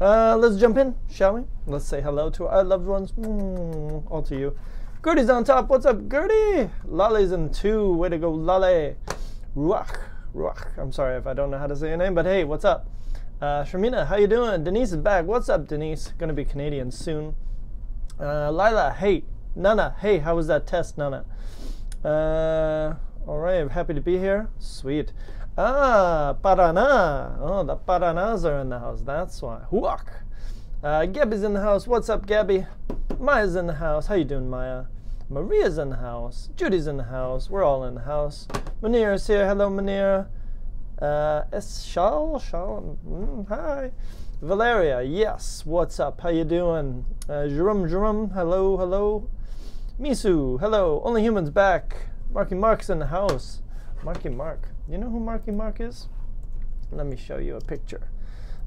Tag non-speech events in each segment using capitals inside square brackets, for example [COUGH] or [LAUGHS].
Uh, let's jump in, shall we? Let's say hello to our loved ones. Mm, all to you. Gertie's on top. What's up, Gertie? Lale's in two. Way to go, Lale. Ruach. Ruach. I'm sorry if I don't know how to say your name, but hey, what's up? Uh, Sharmina, how you doing? Denise is back. What's up, Denise? Gonna be Canadian soon. Uh, Lila, hey. Nana, hey, how was that test, Nana? Uh, all right, I'm happy to be here. Sweet. Ah, Paraná. Oh, the Paranas are in the house. That's why. Huak. Uh, Gabby's in the house. What's up, Gabby? Maya's in the house. How you doing, Maya? Maria's in the house. Judy's in the house. We're all in the house. Manira's here. Hello, Manira. Uh, es Shal, Shal, mm, hi. Valeria, yes. What's up? How you doing? Uh, Jerome, Jerome, hello, hello. Misu, hello. Only humans back. Marky Mark's in the house. Marky Mark. You know who Marky Mark is? Let me show you a picture.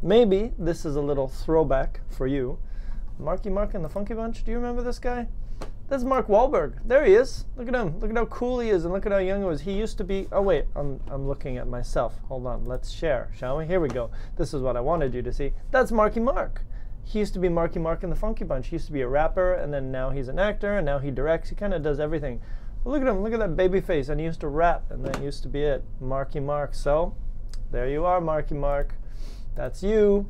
Maybe this is a little throwback for you. Marky Mark and the Funky Bunch. Do you remember this guy? That's Mark Wahlberg. There he is. Look at him. Look at how cool he is and look at how young he was. He used to be. Oh, wait. I'm, I'm looking at myself. Hold on. Let's share, shall we? Here we go. This is what I wanted you to see. That's Marky Mark. He used to be Marky Mark in the Funky Bunch. He used to be a rapper and then now he's an actor and now he directs. He kind of does everything. Look at him. Look at that baby face. And he used to rap, and that used to be it. Marky Mark. So, there you are, Marky Mark. That's you.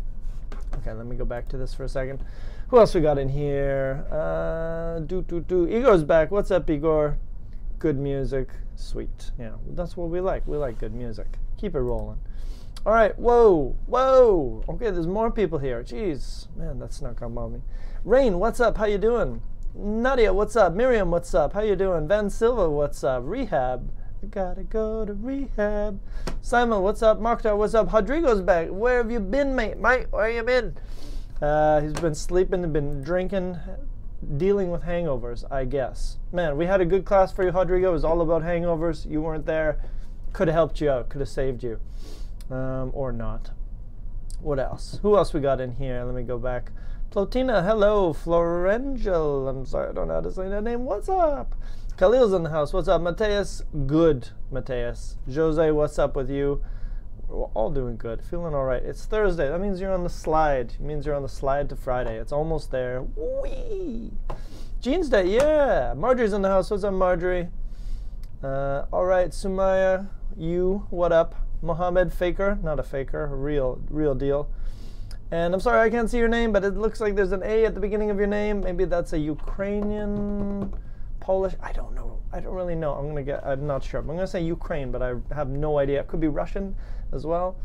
Okay, let me go back to this for a second. Who else we got in here? Uh, do do do. Igor's back. What's up, Igor? Good music. Sweet. Yeah, that's what we like. We like good music. Keep it rolling. All right. Whoa. Whoa. Okay, there's more people here. Jeez, man, that snuck up on me. Rain, what's up? How you doing? Nadia, what's up? Miriam, what's up? How you doing? Van Silva, what's up? Rehab. I gotta go to rehab. Simon, what's up? Markta, what's up? Rodrigo's back. Where have you been, mate? Mate, where you been? Uh, he's been sleeping, and been drinking, dealing with hangovers, I guess. Man, we had a good class for you, Rodrigo. It was all about hangovers. You weren't there. Could have helped you out. Could have saved you. Um, or not. What else? Who else we got in here? Let me go back. Plotina, hello. Florengel, I'm sorry, I don't know how to say that name. What's up? Khalil's in the house. What's up? Mateus, good, Mateus. Jose, what's up with you? We're all doing good, feeling all right. It's Thursday. That means you're on the slide. It means you're on the slide to Friday. It's almost there. Whee! Jeans Day, yeah. Marjorie's in the house. What's up, Marjorie? Uh, all right, Sumaya, you, what up? Mohammed, faker, not a faker, real, real deal. And I'm sorry I can't see your name, but it looks like there's an A at the beginning of your name. Maybe that's a Ukrainian, Polish. I don't know. I don't really know. I'm gonna get. I'm not sure. I'm gonna say Ukraine, but I have no idea. It could be Russian as well.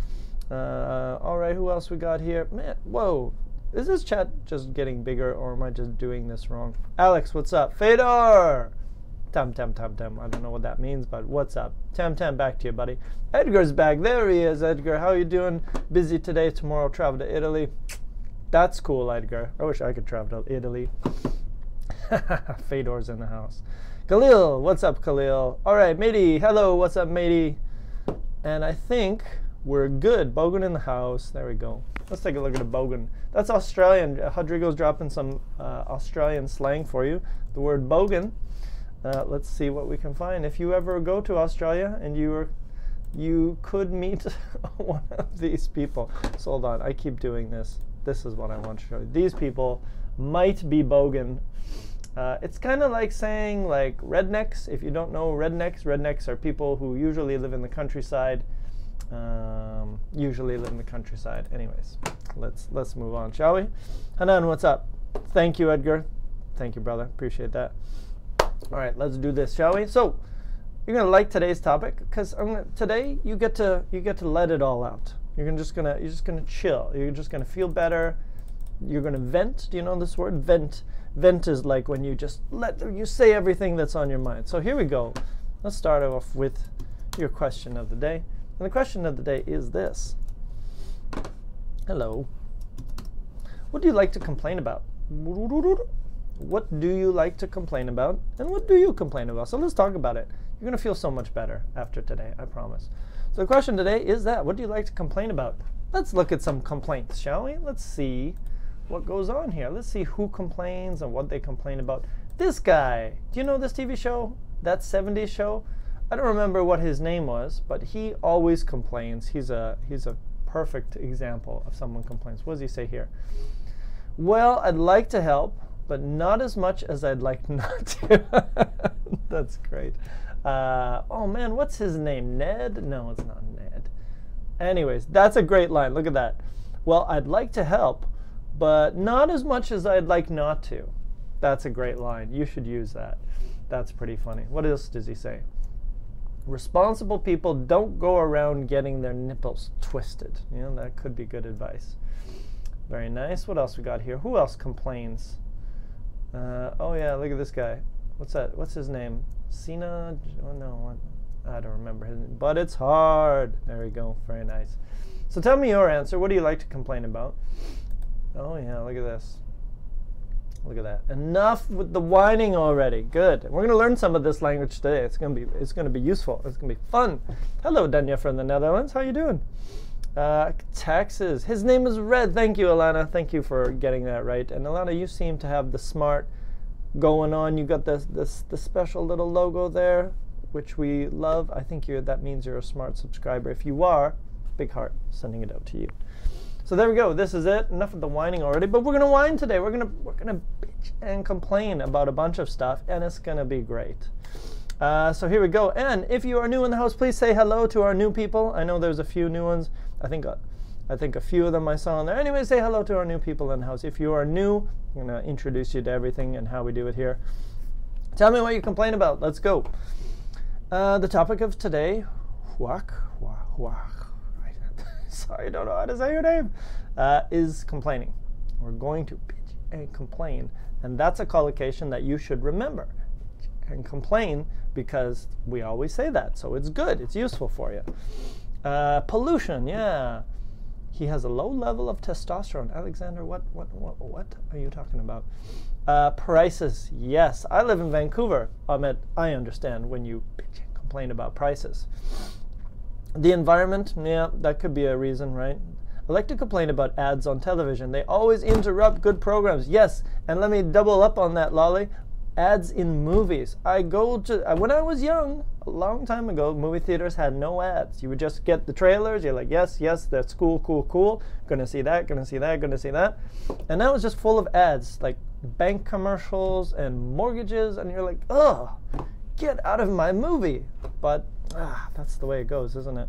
Uh, all right. Who else we got here? Man, whoa. Is this chat just getting bigger, or am I just doing this wrong? Alex, what's up? Fedor. Tam tam tam tam. I don't know what that means, but what's up? Tam tam, back to you, buddy. Edgar's back. There he is, Edgar. How you doing? Busy today. Tomorrow, travel to Italy. That's cool, Edgar. I wish I could travel to Italy. [LAUGHS] Fedor's in the house. Khalil, what's up, Khalil? All right, matey. Hello, what's up, matey? And I think we're good. Bogan in the house. There we go. Let's take a look at a bogan. That's Australian. Rodrigo's dropping some uh, Australian slang for you. The word bogan uh, let's see what we can find. If you ever go to Australia and you are, you could meet [LAUGHS] one of these people. So hold on, I keep doing this. This is what I want to show you. These people might be bogan. Uh, it's kind of like saying like rednecks. If you don't know rednecks, rednecks are people who usually live in the countryside. Um, usually live in the countryside. Anyways, let's let's move on, shall we? Hanan, what's up? Thank you, Edgar. Thank you, brother. Appreciate that. All right, let's do this, shall we? So, you're gonna like today's topic because today you get to you get to let it all out. You're just gonna you're just gonna chill. You're just gonna feel better. You're gonna vent. Do you know this word? Vent. Vent is like when you just let you say everything that's on your mind. So here we go. Let's start off with your question of the day. And the question of the day is this. Hello. What do you like to complain about? What do you like to complain about and what do you complain about? So let's talk about it. You're going to feel so much better after today, I promise. So the question today is that what do you like to complain about? Let's look at some complaints, shall we? Let's see what goes on here. Let's see who complains and what they complain about. This guy, do you know this TV show? That 70s show? I don't remember what his name was, but he always complains. He's a he's a perfect example of someone complains. What does he say here? Well, I'd like to help, but not as much as I'd like [LAUGHS] not to. [LAUGHS] That's great. Uh, oh man, what's his name? Ned? No, it's not Ned. Anyways, that's a great line. Look at that. Well, I'd like to help, but not as much as I'd like not to. That's a great line. You should use that. That's pretty funny. What else does he say? Responsible people don't go around getting their nipples twisted. You know, that could be good advice. Very nice. What else we got here? Who else complains? Uh, oh yeah, look at this guy. What's that? What's his name? Cena? Oh no, I don't remember his name. But it's hard. There we go. Very nice. So tell me your answer. What do you like to complain about? Oh yeah, look at this. Look at that. Enough with the whining already. Good. We're going to learn some of this language today. It's going to be it's to be useful. It's going to be fun. Hello, Danya from the Netherlands. How are you doing? Uh, taxes. His name is Red. Thank you, Alana. Thank you for getting that right. And Alana, you seem to have the Smrt going on. You got this this the special little logo there, which we love. I think you that means you're a Smrt subscriber. If you are, big heart, sending it out to you. So there we go. This is it. Enough of the whining already. But we're gonna whine today. We're gonna we're gonna bitch and complain about a bunch of stuff, and it's gonna be great. Uh, so here we go. And if you are new in the house, please say hello to our new people. I know there's a few new ones. I think uh, I think a few of them I saw in there. Anyway, say hello to our new people in house. If you are new, I'm gonna introduce you to everything and how we do it here. Tell me what you complain about. Let's go. Uh, the topic of today, huak, huak [LAUGHS] sorry, I don't know how to say your name, uh, is complaining. We're going to bitch and complain. And that's a collocation that you should remember and complain because we always say that. So it's good, it's useful for you. Uh, pollution, yeah. He has a low level of testosterone. Alexander, what, what, what, what are you talking about? Uh, prices, yes. I live in Vancouver. Ahmed, I understand when you complain about prices. The environment, yeah, that could be a reason, right? I like to complain about ads on television. They always interrupt good programs. Yes, and let me double up on that, Lolly. Ads in movies. I go to, uh, when I was young, a long time ago, movie theaters had no ads. You would just get the trailers. You're like, yes, yes, that's cool, cool, cool. Gonna see that, gonna see that, gonna see that. And that was just full of ads, like bank commercials and mortgages. And you're like, ugh, get out of my movie. But ah, that's the way it goes, isn't it?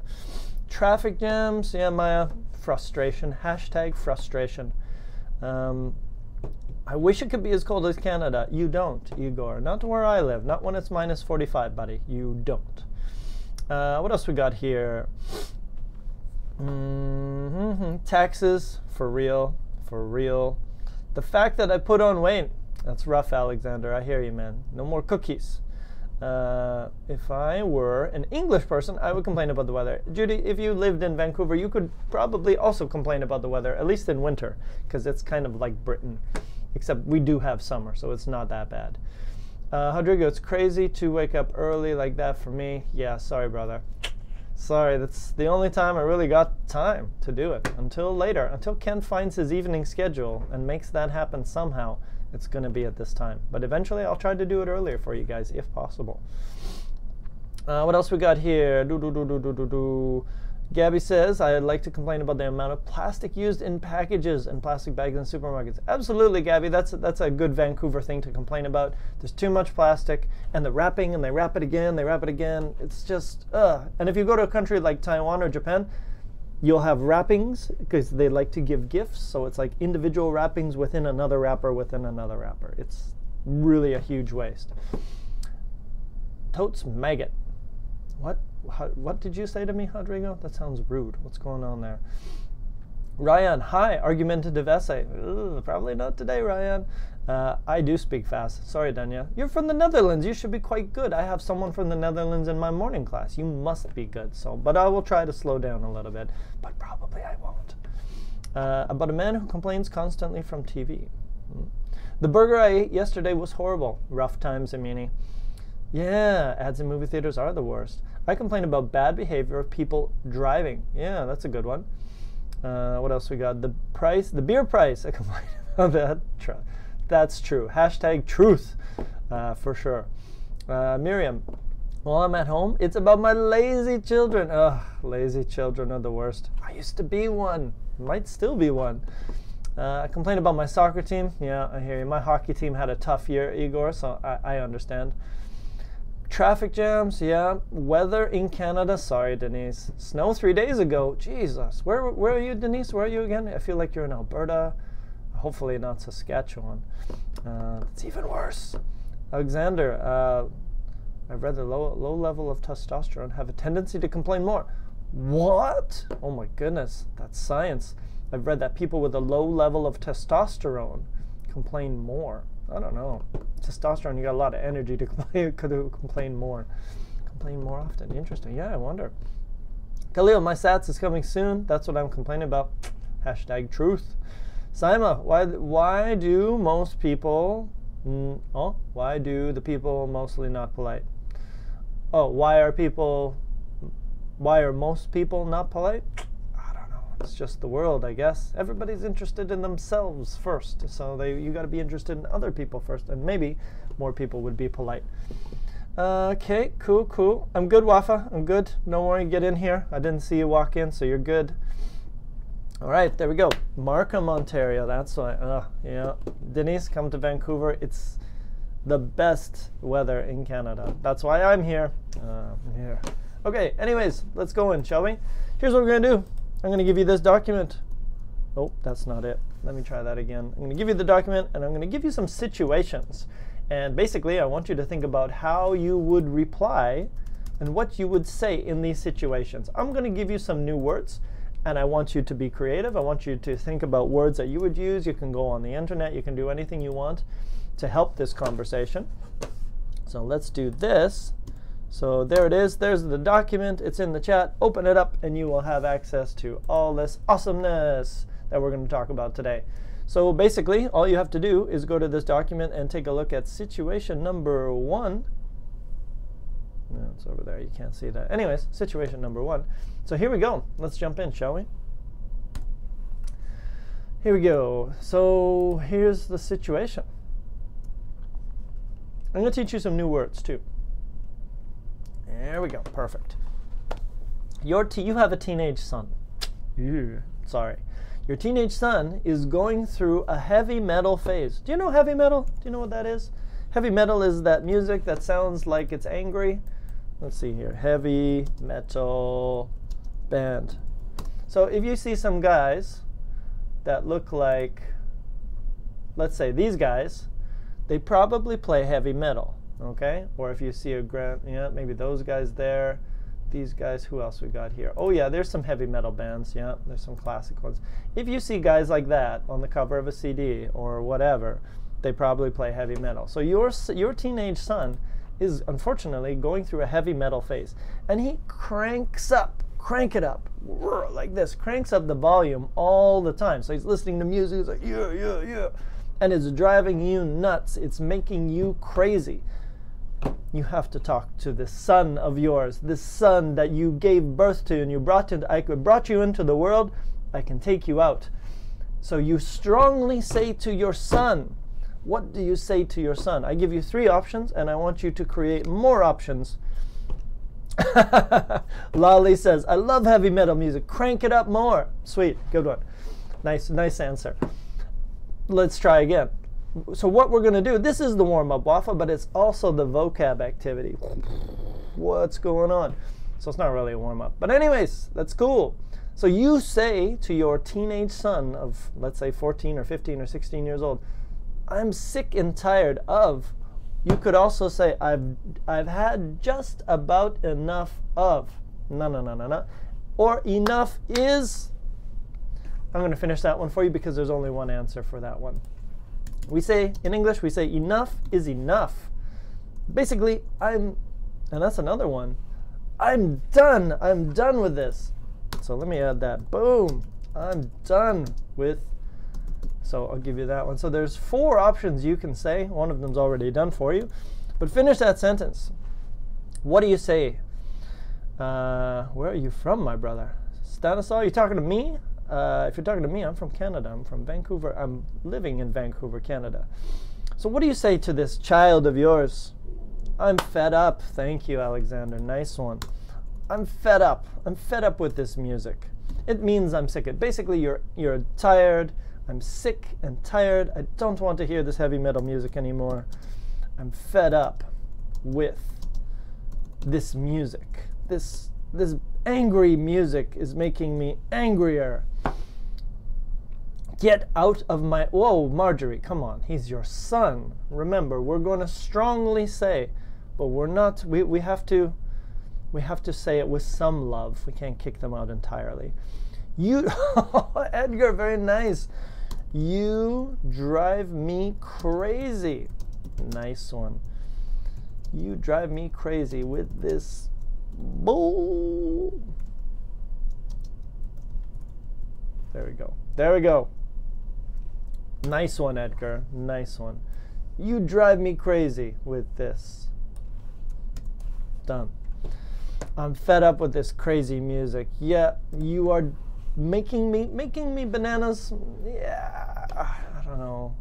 Traffic jams, yeah, Maya, frustration. Hashtag frustration. Um, I wish it could be as cold as Canada. You don't, Igor. Not where I live. Not when it's minus 45, buddy. You don't. Uh, what else we got here? Mm-hmm. Taxes, for real, for real. The fact that I put on weight, that's rough, Alexander. I hear you, man. No more cookies. Uh, if I were an English person, I would complain about the weather. Judy, if you lived in Vancouver, you could probably also complain about the weather, at least in winter, because it's kind of like Britain, except we do have summer, so it's not that bad. Uh, Rodrigo, it's crazy to wake up early like that for me. Yeah, sorry, brother. Sorry, that's the only time I really got time to do it. Until later, until Ken finds his evening schedule and makes that happen somehow it's going to be at this time. But eventually I'll try to do it earlier for you guys if possible. Uh, what else we got here? Do, do, do, do, do, do, do. Gabby says, I'd like to complain about the amount of plastic used in packages and plastic bags in supermarkets. Absolutely, Gabby. That's, that's a good Vancouver thing to complain about. There's too much plastic, and the wrapping, and they wrap it again, they wrap it again. It's just, ugh. And if you go to a country like Taiwan or Japan, You'll have wrappings because they like to give gifts. So it's like individual wrappings within another wrapper within another wrapper. It's really a huge waste. Totes maggot. What? How, what did you say to me, Rodrigo? That sounds rude. What's going on there? Ryan, hi, argumentative essay. Ugh, probably not today, Ryan. Uh, I do speak fast. Sorry, Danya. You're from the Netherlands. You should be quite good. I have someone from the Netherlands in my morning class. You must be good. So, but I will try to slow down a little bit. But probably I won't. Uh, about a man who complains constantly from TV. Hmm. The burger I ate yesterday was horrible. Rough times, Amini. Yeah, ads in movie theaters are the worst. I complain about bad behavior of people driving. Yeah, that's a good one. Uh, what else we got? The price, the beer price. [LAUGHS] I complain about that that's true. Hashtag truth uh, for sure. Uh, Miriam, While I'm at home, it's about my lazy children. Ugh, lazy children are the worst. I used to be one. Might still be one. Uh, I complain about my soccer team. Yeah, I hear you. My hockey team had a tough year, Igor, so I, I understand. Traffic jams, yeah. Weather in Canada, sorry, Denise. Snow three days ago. Jesus, where where are you, Denise? Where are you again? I feel like you're in Alberta. Hopefully not Saskatchewan. Uh, it's even worse. Alexander, uh, I've read the low low level of testosterone have a tendency to complain more. What? Oh my goodness, that's science. I've read that people with a low level of testosterone complain more. I don't know. Testosterone, you got a lot of energy to [LAUGHS] complain, could complain more. Complain more often. Interesting. Yeah, I wonder. Khalil, my Sats is coming soon. That's what I'm complaining about. Hashtag truth. Saima, why why do most people mm, oh why do the people mostly not polite? Oh, why are people why are most people not polite? It's just the world, I guess. Everybody's interested in themselves first, so they you got to be interested in other people first, and maybe more people would be polite. Okay, cool, cool. I'm good, Wafa. I'm good. No worry, get in here. I didn't see you walk in, so you're good. All right, there we go. Markham, Ontario. That's why. Uh, yeah. Denise, come to Vancouver. It's the best weather in Canada. That's why I'm here. Uh, here. Okay. Anyways, let's go in, shall we? Here's what we're gonna do. I'm going to give you this document. Oh, that's not it. Let me try that again. I'm going to give you the document and I'm going to give you some situations. And basically, I want you to think about how you would reply and what you would say in these situations. I'm going to give you some new words and I want you to be creative. I want you to think about words that you would use. You can go on the internet. You can do anything you want to help this conversation. So let's do this. So there it is. There's the document. It's in the chat. Open it up and you will have access to all this awesomeness that we're going to talk about today. So basically, all you have to do is go to this document and take a look at situation number one. No, it's over there. You can't see that. Anyways, situation number one. So here we go. Let's jump in, shall we? Here we go. So here's the situation. I'm going to teach you some new words too. There we go. Perfect. Your you have a teenage son. Ew, sorry. Your teenage son is going through a heavy metal phase. Do you know heavy metal? Do you know what that is? Heavy metal is that music that sounds like it's angry. Let's see here. Heavy metal band. So if you see some guys that look like, let's say these guys, they probably play heavy metal okay? Or if you see a grand, yeah, maybe those guys there, these guys, who else we got here? Oh yeah, there's some heavy metal bands, yeah, there's some classic ones. If you see guys like that on the cover of a CD or whatever, they probably play heavy metal. So your, your teenage son is unfortunately going through a heavy metal phase. And he cranks up, crank it up, like this, cranks up the volume all the time. So he's listening to music, he's like, yeah, yeah, yeah. And it's driving you nuts. It's making you crazy you have to talk to this son of yours, this son that you gave birth to and you brought into I brought you into the world, I can take you out. So you strongly say to your son, what do you say to your son? I give you three options and I want you to create more options. [LAUGHS] Lolly says, I love heavy metal music. Crank it up more. Sweet, good one. Nice, nice answer. Let's try again so what we're going to do, this is the warm-up waffle, but it's also the vocab activity. What's going on? So it's not really a warm-up. But anyways, that's cool. So you say to your teenage son of, let's say, 14 or 15 or 16 years old, I'm sick and tired of. You could also say, I've, I've had just about enough of. No, no, no, no, no. Or enough is. I'm going to finish that one for you because there's only one answer for that one. We say, in English, we say enough is enough. Basically, I'm, and that's another one, I'm done. I'm done with this. So let me add that. Boom. I'm done with. So I'll give you that one. So there's four options you can say. One of them's already done for you. But finish that sentence. What do you say? Uh, where are you from, my brother? Stanislaw, you talking to me? Uh, if you're talking to me, I'm from Canada. I'm from Vancouver. I'm living in Vancouver, Canada. So what do you say to this child of yours? I'm fed up. Thank you, Alexander. Nice one. I'm fed up. I'm fed up with this music. It means I'm sick. It basically you're you're tired. I'm sick and tired. I don't want to hear this heavy metal music anymore. I'm fed up with this music. This this angry music is making me angrier. Get out of my. Whoa, Marjorie, come on. He's your son. Remember, we're going to strongly say, but we're not. We, we have to. We have to say it with some love. We can't kick them out entirely. You, [LAUGHS] Edgar, very nice. You drive me crazy. Nice one. You drive me crazy with this bull. There we go. There we go. Nice one, Edgar. Nice one. You drive me crazy with this. Done. I'm fed up with this crazy music. Yeah, you are making me making me bananas. Yeah, I don't know.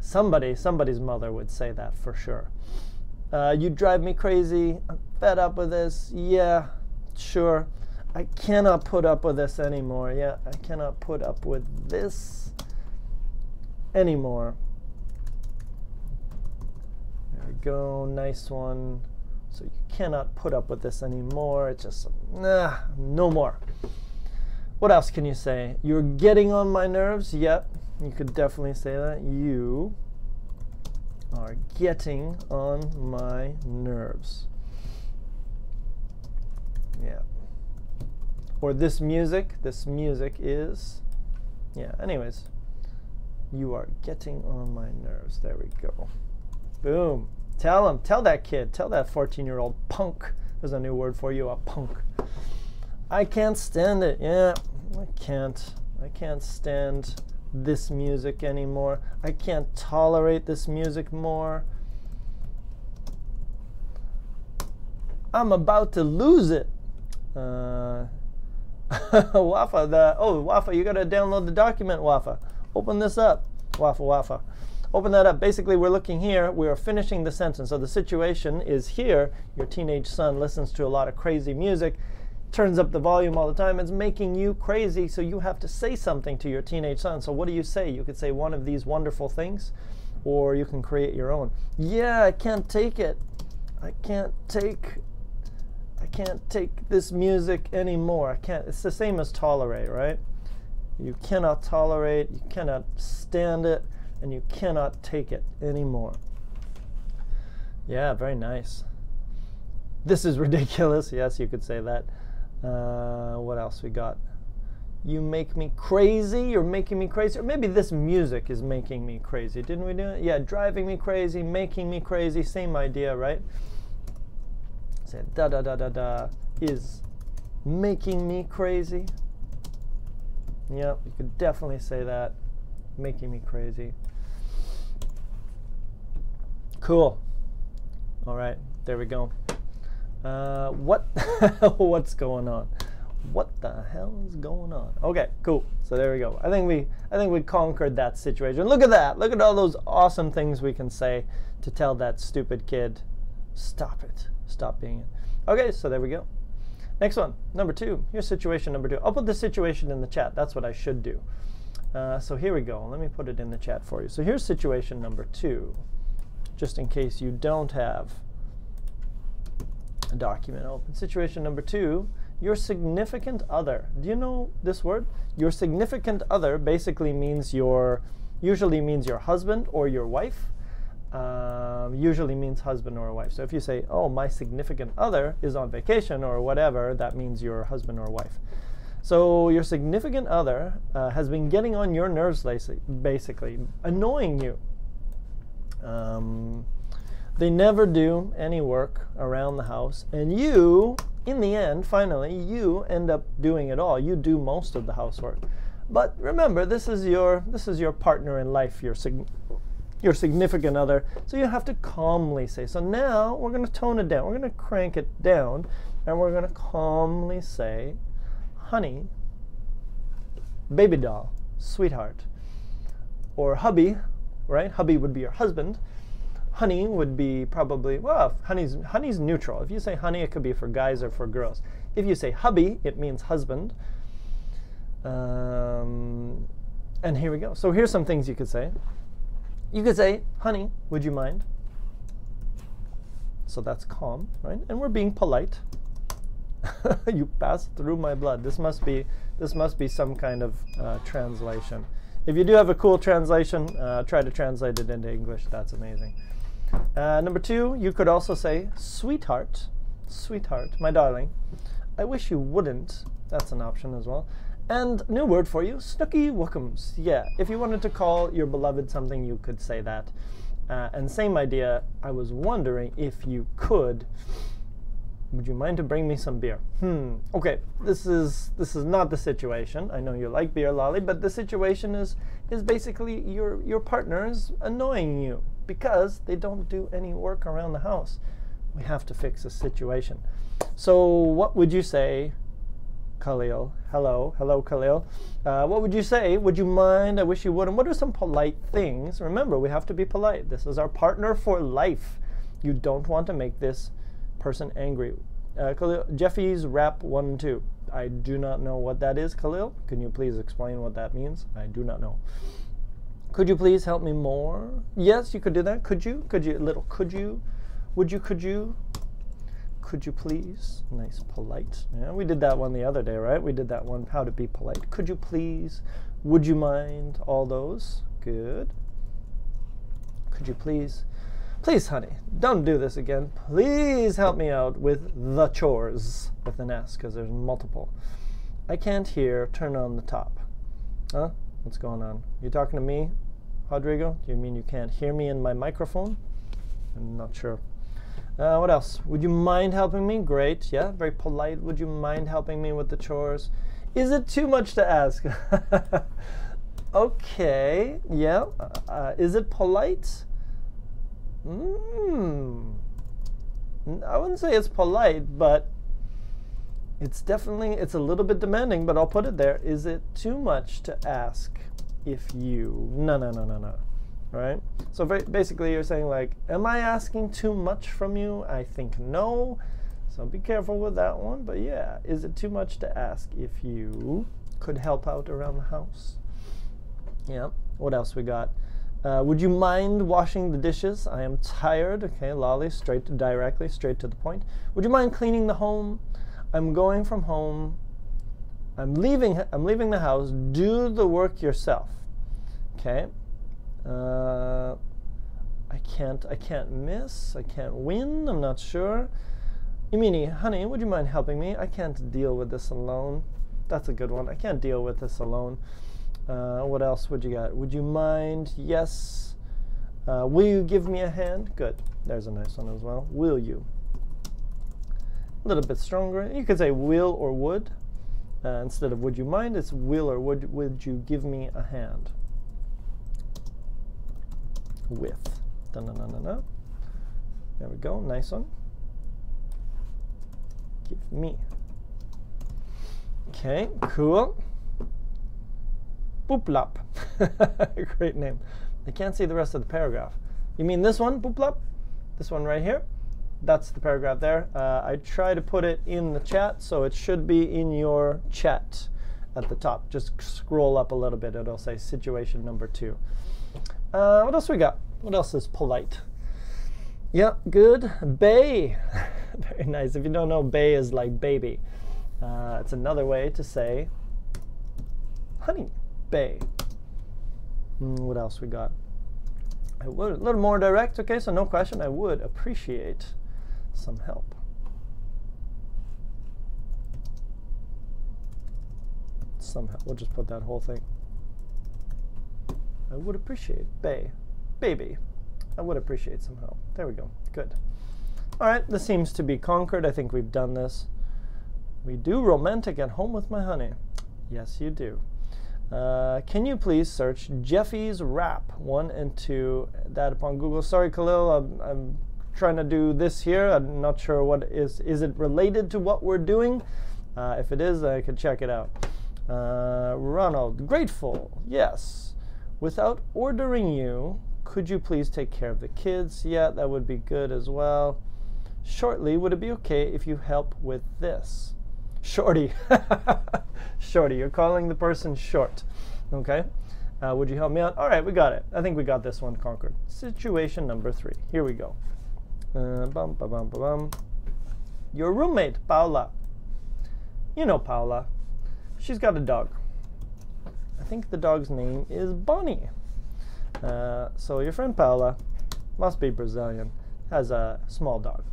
Somebody, somebody's mother would say that for sure. Uh, you drive me crazy. I'm fed up with this. Yeah, sure. I cannot put up with this anymore. Yeah, I cannot put up with this anymore. There we go. Nice one. So you cannot put up with this anymore. It's just, nah, no more. What else can you say? You're getting on my nerves? Yep, you could definitely say that. You are getting on my nerves. Yeah. Or this music, this music is, yeah, anyways. You are getting on my nerves. There we go. Boom. Tell him, tell that kid, tell that 14 year old punk. There's a new word for you, a punk. I can't stand it. Yeah, I can't. I can't stand this music anymore. I can't tolerate this music more. I'm about to lose it. Uh, [LAUGHS] Wafa, the oh Wafa, you gotta download the document, Wafa. Open this up, Wafa Wafa. Open that up. Basically, we're looking here. We are finishing the sentence. So the situation is here. Your teenage son listens to a lot of crazy music turns up the volume all the time. It's making you crazy, so you have to say something to your teenage son. So, what do you say? You could say one of these wonderful things, or you can create your own. Yeah, I can't take it. I can't take. I can't take this music anymore. I can't. It's the same as tolerate, right? You cannot tolerate, you cannot stand it, and you cannot take it anymore. Yeah, very nice. This is ridiculous. [LAUGHS] Yes, you could say that. Uh, what else we got? You make me crazy. You're making me crazy. Or maybe this music is making me crazy. Didn't we do it? Yeah, driving me crazy, making me crazy. Same idea, right? Say da da da da da is making me crazy. Yeah, you could definitely say that. Making me crazy. Cool. All right, there we go. Uh, what [LAUGHS] what's going on? What the hell is going on? Okay, cool. So there we go. I think we I think we conquered that situation. Look at that. Look at all those awesome things we can say to tell that stupid kid, stop it. Stop being it. Okay, so there we go. Next one, number two. Here's situation number two. I'll put the situation in the chat. That's what I should do. Uh, so here we go. Let me put it in the chat for you. So here's situation number two, just in case you don't have document open. Situation number two, your significant other. Do you know this word? Your significant other basically means your, usually means your husband or your wife. Um, usually means husband or wife. So if you say, oh, my significant other is on vacation or whatever, that means your husband or wife. So your significant other uh, has been getting on your nerves, basically, annoying you. Um, they never do any work around the house, and you, in the end, finally, you end up doing it all. You do most of the housework. But remember, this is your this is your partner in life, your sig- your significant other. So you have to calmly say. So now we're going to tone it down. We're going to crank it down, and we're going to calmly say, "Honey, baby doll, sweetheart," or hubby. Right? Hubby would be your husband honey would be probably well, honey's honey's neutral. If you say honey, it could be for guys or for girls. If you say hubby, it means husband. Um, and here we go. So here's some things you could say. You could say, honey, would you mind? So that's calm, right? And we're being polite. [LAUGHS] you passed through my blood. This must be this must be some kind of uh, translation. If you do have a cool translation, uh, try to translate it into English. That's amazing. Uh, number two, you could also say, sweetheart, sweetheart, my darling. I wish you wouldn't. That's an option as well. And new word for you, Snooky Wookums. Yeah, if you wanted to call your beloved something, you could say that. Uh, and same idea, I was wondering if you could. Would you mind to bring me some beer? Hmm. Okay, this is this is not the situation. I know you like beer, Lolly, but the situation is is basically your your partner is annoying you because they don't do any work around the house. We have to fix the situation. So what would you say Khalil. Hello, hello, Khalil. Uh, what would you say? Would you mind? I wish you wouldn't. What are some polite things? Remember, we have to be polite. This is our partner for life. You don't want to make this person angry. Uh, Khalil, Jeffy's rap one two. I do not know what that is, Khalil. Can you please explain what that means? I do not know. Could you please help me more? Yes, you could do that. Could you? Could you? A little. Could you? Would you? Could you? could you please? Nice, polite. Yeah, we did that one the other day, right? We did that one, how to be polite. Could you please? Would you mind? All those. Good. Could you please? Please, honey, don't do this again. Please help me out with the chores with an S because there's multiple. I can't hear. Turn on the top. Huh? What's going on? You talking to me, Rodrigo? Do you mean you can't hear me in my microphone? I'm not sure. Uh, what else? Would you mind helping me? Great. Yeah, very polite. Would you mind helping me with the chores? Is it too much to ask? [LAUGHS] okay. Yeah. Uh, is it polite? Hmm. I wouldn't say it's polite, but it's definitely it's a little bit demanding. But I'll put it there. Is it too much to ask if you? No, no, no, no, no right? So basically, you're saying like, am I asking too much from you? I think no. So be careful with that one. But yeah, is it too much to ask if you could help out around the house? Yeah. What else we got? Uh, would you mind washing the dishes? I am tired. Okay, Lolly, straight directly, straight to the point. Would you mind cleaning the home? I'm going from home. I'm leaving. I'm leaving the house. Do the work yourself. Okay. Uh, I can't, I can't miss, I can't win, I'm not sure. Imini, honey, would you mind helping me? I can't deal with this alone. That's a good one. I can't deal with this alone. Uh, what else would you got? Would you mind? Yes. Uh, will you give me a hand? Good. There's a nice one as well. Will you? A little bit stronger. You could say will or would. Uh, instead of would you mind, it's will or would, would you give me a hand? with. There we go, nice one. Give me. Okay, cool. Booplop. [LAUGHS] Great name. I can't see the rest of the paragraph. You mean this one, Booplop? This one right here? That's the paragraph there. Uh, I try to put it in the chat, so it should be in your chat at the top. Just scroll up a little bit. It'll say situation number two. Uh, what else we got? What else is polite? Yeah, good. Bay. [LAUGHS] Very nice. If you don't know, bay is like baby. Uh, it's another way to say honey. Bay. Mm, what else we got? I would a little more direct. Okay, so no question. I would appreciate some help. Somehow. We'll just put that whole thing. I would appreciate Bay. Baby. I would appreciate some help. There we go. Good. All right, this seems to be conquered. I think we've done this. We do romantic at home with my honey. Yes, you do. Uh, can you please search Jeffy's rap 1 and 2 that upon Google? Sorry, Khalil, I'm, I'm trying to do this here. I'm not sure what is. Is it related to what we're doing? Uh, if it is, I could check it out. Uh, Ronald, grateful, yes. Without ordering you, Could you please take care of the kids? Yeah, that would be good as well. Shortly, would it be okay if you help with this? Shorty. [LAUGHS] Shorty, you're calling the person short. Okay. Uh, would you help me out? All right, we got it. I think we got this one conquered. Situation number three. Here we go. Uh, bum, bum, bum, bum. Your roommate, Paula. You know Paula. She's got a dog. I think the dog's name is Bonnie. Uh, so your friend Paula must be Brazilian, has a small dog.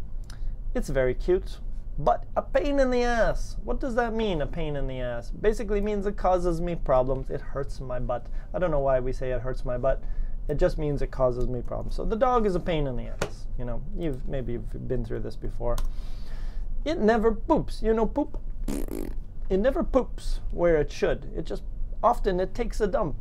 It's very cute, but a pain in the ass. What does that mean, a pain in the ass? Basically means it causes me problems. It hurts my butt. I don't know why we say it hurts my butt. It just means it causes me problems. So the dog is a pain in the ass. You know, you've maybe you've been through this before. It never poops. You know, poop. It never poops where it should. It just often it takes a dump.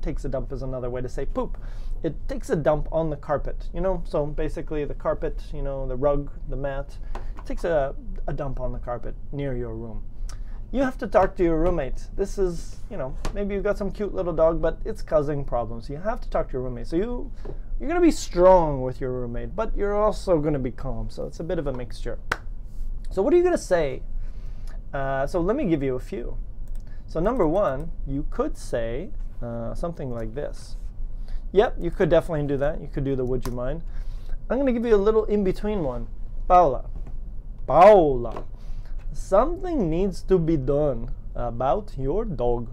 Takes a dump is another way to say poop it takes a dump on the carpet, you know? So basically the carpet, you know, the rug, the mat, takes a, a dump on the carpet near your room. You have to talk to your roommate. This is, you know, maybe you've got some cute little dog, but it's causing problems. You have to talk to your roommate. So you, you're going to be strong with your roommate, but you're also going to be calm. So it's a bit of a mixture. So what are you going to say? Uh, so let me give you a few. So number one, you could say uh, something like this. Yep, you could definitely do that. You could do the would you mind. I'm going to give you a little in between one. Paula. Paula. Something needs to be done about your dog.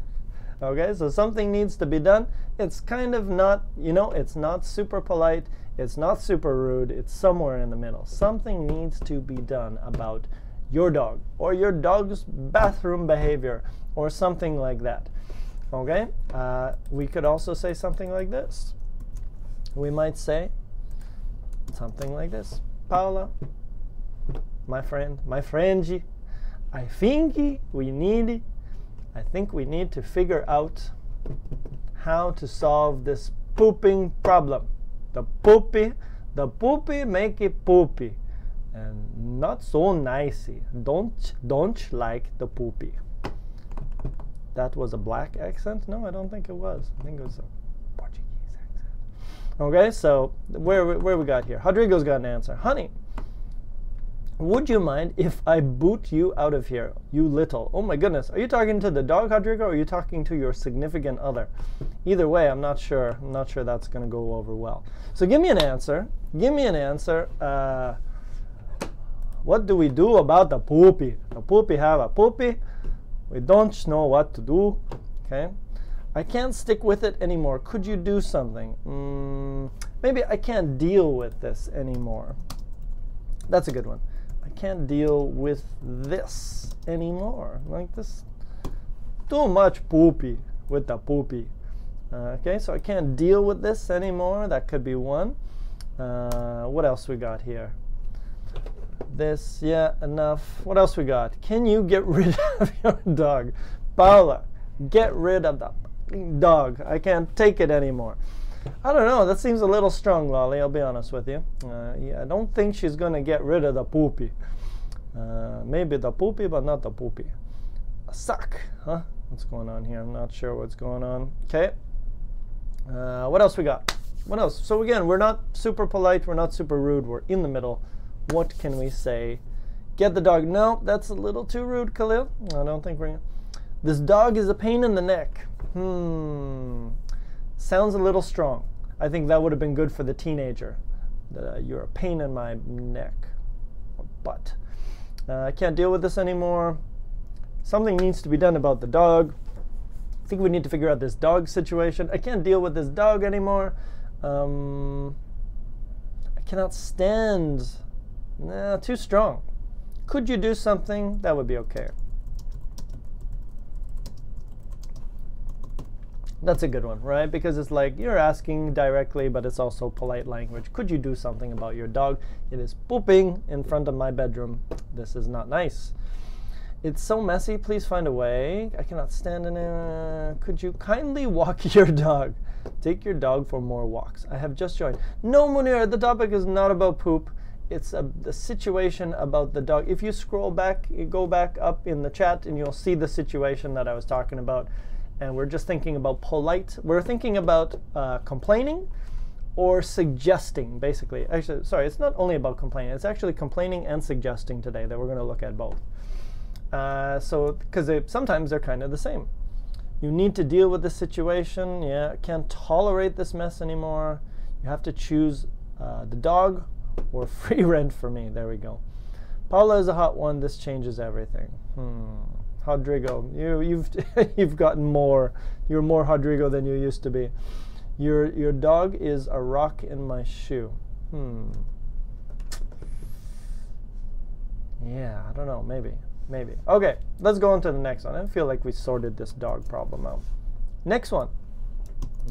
[LAUGHS] okay, so something needs to be done. It's kind of not, you know, it's not super polite. It's not super rude. It's somewhere in the middle. Something needs to be done about your dog or your dog's bathroom behavior or something like that. Okay, uh, we could also say something like this. We might say something like this. Paula, my friend, my friend, I think we need, I think we need to figure out how to solve this pooping problem. The poopy, the poopy make it poopy, and not so nicey. Don't don't like the poopy that was a black accent? No, I don't think it was. I think it was a Portuguese accent. Okay, so where, where we got here? Rodrigo's got an answer. Honey, would you mind if I boot you out of here, you little? Oh my goodness. Are you talking to the dog, Rodrigo, or are you talking to your significant other? Either way, I'm not sure. I'm not sure that's going to go over well. So give me an answer. Give me an answer. Uh, what do we do about the poopy? The poopy have a poopy we don't know what to do. Okay. I can't stick with it anymore. Could you do something? Mm, maybe I can't deal with this anymore. That's a good one. I can't deal with this anymore. Like this, too much poopy with the poopy. Uh, okay, so I can't deal with this anymore. That could be one. Uh, what else we got here? this. Yeah, enough. What else we got? Can you get [LAUGHS] rid of your dog? Paula, get rid of the dog. I can't take it anymore. I don't know. That seems a little strong, Lolly. I'll be honest with you. Uh, yeah, I don't think she's going to get rid of the poopy. Uh, maybe the poopy, but not the poopy. A suck, huh? What's going on here? I'm not sure what's going on. Okay. Uh, what else we got? What else? So again, we're not super polite. We're not super rude. We're in the middle what can we say? Get the dog. No, that's a little too rude, Khalil. I don't think we're. This dog is a pain in the neck. Hmm. Sounds a little strong. I think that would have been good for the teenager. Uh, you're a pain in my neck or butt. Uh, I can't deal with this anymore. Something needs to be done about the dog. I think we need to figure out this dog situation. I can't deal with this dog anymore. Um, I cannot stand Nah, too strong. Could you do something? That would be okay. That's a good one, right? Because it's like you're asking directly, but it's also polite language. Could you do something about your dog? It is pooping in front of my bedroom. This is not nice. It's so messy. Please find a way. I cannot stand in it. Could you kindly walk [LAUGHS] your dog? Take your dog for more walks. I have just joined. No, Munir, the topic is not about poop it's a, the situation about the dog. If you scroll back, you go back up in the chat and you'll see the situation that I was talking about. And we're just thinking about polite, we're thinking about uh, complaining or suggesting, basically. Actually, sorry, it's not only about complaining, it's actually complaining and suggesting today that we're going to look at both. Uh, so, because they, sometimes they're kind of the same. You need to deal with the situation. Yeah, can't tolerate this mess anymore. You have to choose uh, the dog or [LAUGHS] free rent for me. There we go. Paula is a hot one. This changes everything. Hmm. Rodrigo, you, you've [LAUGHS] you've gotten more. You're more Rodrigo than you used to be. Your your dog is a rock in my shoe. Hmm. Yeah, I don't know. Maybe. Maybe. Okay, let's go on to the next one. I feel like we sorted this dog problem out. Next one.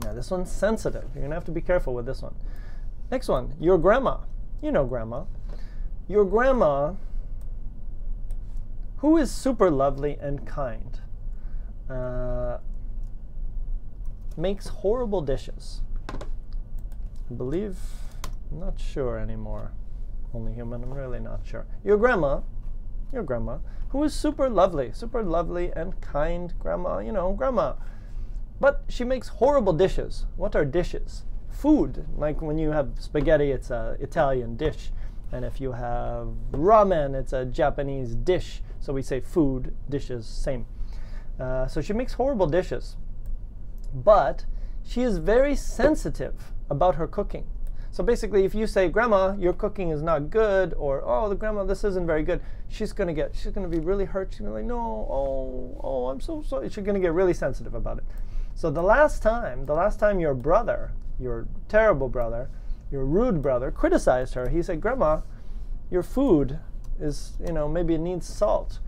Now, this one's sensitive. You're to have to be careful with this one. Next one. Your grandma. You know grandma. Your grandma, who is super lovely and kind, uh, makes horrible dishes. I believe, I'm not sure anymore. Only human, I'm really not sure. Your grandma, your grandma, who is super lovely, super lovely and kind grandma, you know, grandma. But she makes horrible dishes. What are dishes? Food. Like when you have spaghetti, it's a Italian dish. And if you have ramen, it's a Japanese dish. So we say food, dishes, same. Uh, so she makes horrible dishes. But she is very sensitive about her cooking. So basically, if you say, "Grandma, your cooking is not good," or "Oh, the grandma, this isn't very good," she's gonna get, she's gonna be really hurt. She's gonna be like, "No, oh, oh, I'm so sorry." She's gonna get really sensitive about it. So the last time, the last time your brother, your terrible brother, your rude brother, criticized her, he said, "Grandma, your food is, you know, maybe it needs salt,"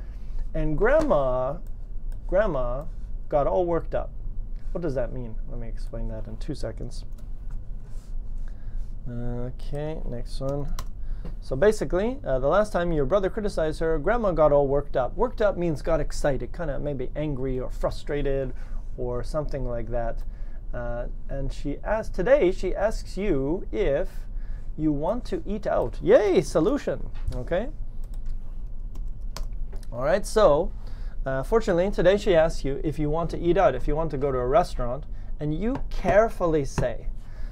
and grandma, grandma, got all worked up. What does that mean? Let me explain that in two seconds. Okay, next one. So basically, uh, the last time your brother criticized her, grandma got all worked up. Worked up means got excited, kind of maybe angry or frustrated or something like that. Uh, and she asked, today she asks you if you want to eat out. Yay, solution, okay? All right, so uh, fortunately, today she asks you if you want to eat out, if you want to go to a restaurant, and you carefully say,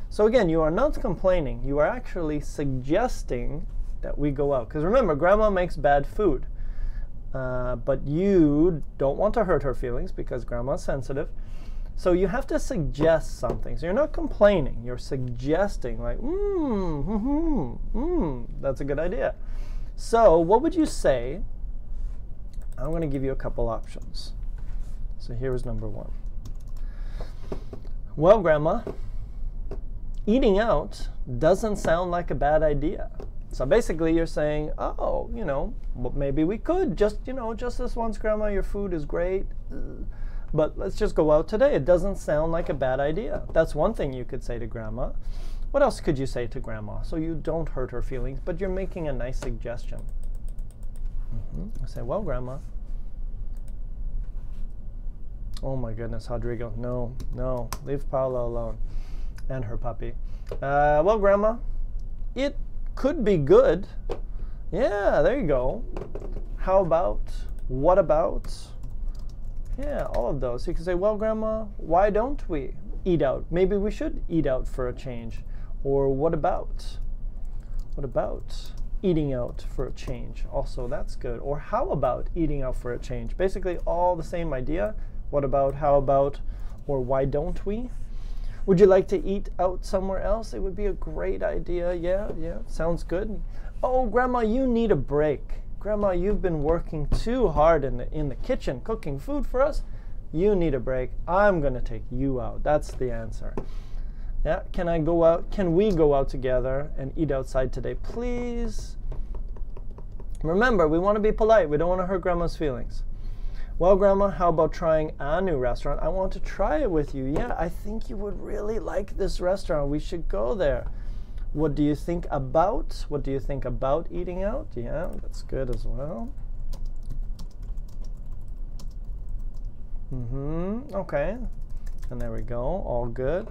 so again, you are not complaining. You are actually suggesting that we go out. Because remember, grandma makes bad food. Uh, but you don't want to hurt her feelings because grandma's sensitive. So you have to suggest something. So you're not complaining. You're suggesting like, mmm, mmm, mmm, that's a good idea. So what would you say? I'm going to give you a couple options. So here is number one. Well, grandma, eating out doesn't sound like a bad idea. So basically, you're saying, oh, you know, maybe we could just, you know, just this once, Grandma, your food is great, uh, but let's just go out today. It doesn't sound like a bad idea. That's one thing you could say to Grandma. What else could you say to Grandma so you don't hurt her feelings, but you're making a nice suggestion? Mm-hmm. I say, well, Grandma. Oh my goodness, Rodrigo, no, no, leave Paula alone and her puppy. Uh, well, Grandma, it could be good. Yeah, there you go. How about? What about? Yeah, all of those. You can say, well, Grandma, why don't we eat out? Maybe we should eat out for a change. Or what about? What about eating out for a change? Also, that's good. Or how about eating out for a change? Basically, all the same idea. What about? How about? Or why don't we? Would you like to eat out somewhere else? It would be a great idea. Yeah, yeah, sounds good. Oh, Grandma, you need a break. Grandma, you've been working too hard in the, in the kitchen cooking food for us. You need a break. I'm going to take you out. That's the answer. Yeah, can I go out? Can we go out together and eat outside today, please? Remember, we want to be polite. We don't want to hurt Grandma's feelings. Well, Grandma, how about trying a new restaurant? I want to try it with you. Yeah, I think you would really like this restaurant. We should go there. What do you think about? What do you think about eating out? Yeah, that's good as well. Mm-hmm. Okay. And there we go. All good.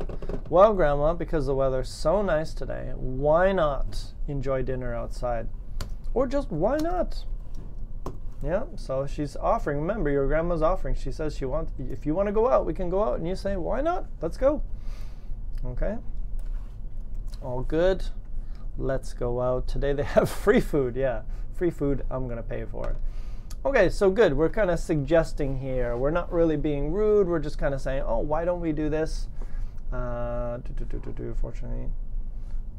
Well, Grandma, because the weather's so nice today, why not enjoy dinner outside? Or just why not? Yeah, so she's offering. Remember, your grandma's offering. She says she wants. If you want to go out, we can go out. And you say, why not? Let's go. Okay. All good. Let's go out. Today they [LAUGHS] have free food. Yeah, free food. I'm gonna pay for it. Okay, so good. We're kind of suggesting here. We're not really being rude. We're just kind of saying, oh, why don't we do this? Uh, do, do, do, do, fortunately.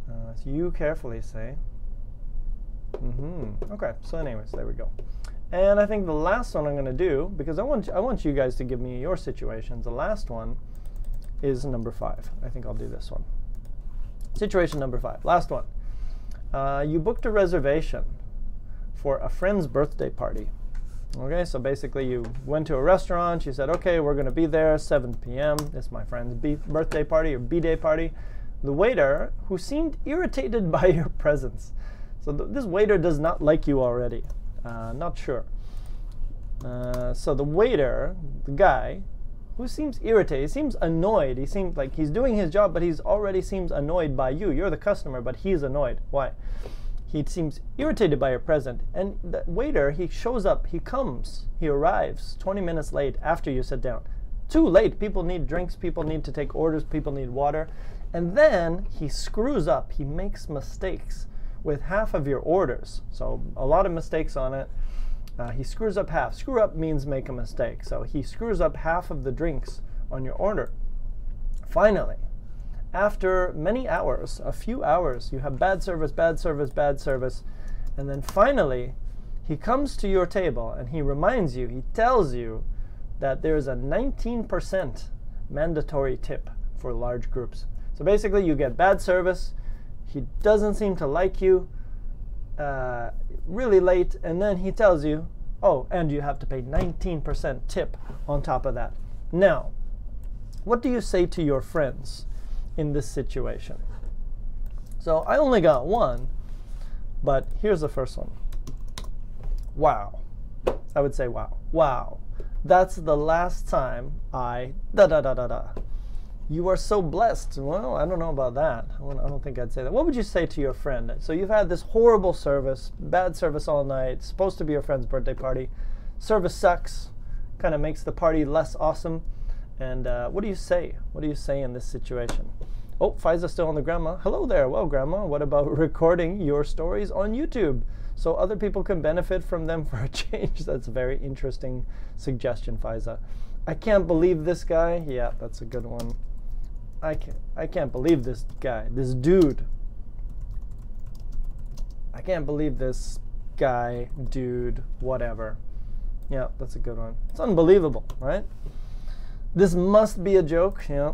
Uh, so you carefully say. Mm-hmm. Okay, so anyways, there we go. And I think the last one I'm going to do, because I want, I want you guys to give me your situations, the last one is number five. I think I'll do this one. Situation number five, last one. Uh, you booked a reservation for a friend's birthday party. Okay, so basically you went to a restaurant, you said, okay, we're going to be there 7 p.m. It's my friend's birthday party or B-day party. The waiter, who seemed irritated [LAUGHS] by your presence. So th this waiter does not like you already. Uh, not sure. Uh, so the waiter, the guy, who seems irritated, he seems annoyed. He seems like he's doing his job, but he's already seems annoyed by you. You're the customer, but he's annoyed. Why? He seems irritated by your present. And the waiter, he shows up, he comes, he arrives 20 minutes late after you sit down. Too late. People need drinks, people need to take orders, people need water. And then he screws up, he makes mistakes with half of your orders. So a lot of mistakes on it. Uh, he screws up half. Screw up means make a mistake. So he screws up half of the drinks on your order. Finally, after many hours, a few hours, you have bad service, bad service, bad service, and then finally, he comes to your table and he reminds you, he tells you that there's a 19% mandatory tip for large groups. So basically, you get bad service, he doesn't seem to like you, uh, really late, and then he tells you, oh, and you have to pay 19% tip on top of that. Now, what do you say to your friends? In this situation. So I only got one, but here's the first one. Wow. I would say wow. Wow. That's the last time I da da da da da. You are so blessed. Well, I don't know about that. I don't think I'd say that. What would you say to your friend? So you've had this horrible service, bad service all night, supposed to be your friend's birthday party. Service sucks, kind of makes the party less awesome. And uh, what do you say? What do you say in this situation? Oh, Faiza's still on the grandma. Hello there. Well, grandma, what about [LAUGHS] recording your stories on YouTube so other people can benefit from them for a change? [LAUGHS] That's a very interesting suggestion, Faiza. I can't believe this guy. Yeah, that's a good one. I can't, I can't believe this guy, this dude. I can't believe this guy, dude, whatever. Yeah, that's a good one. It's unbelievable, right? This must be a joke. Yeah.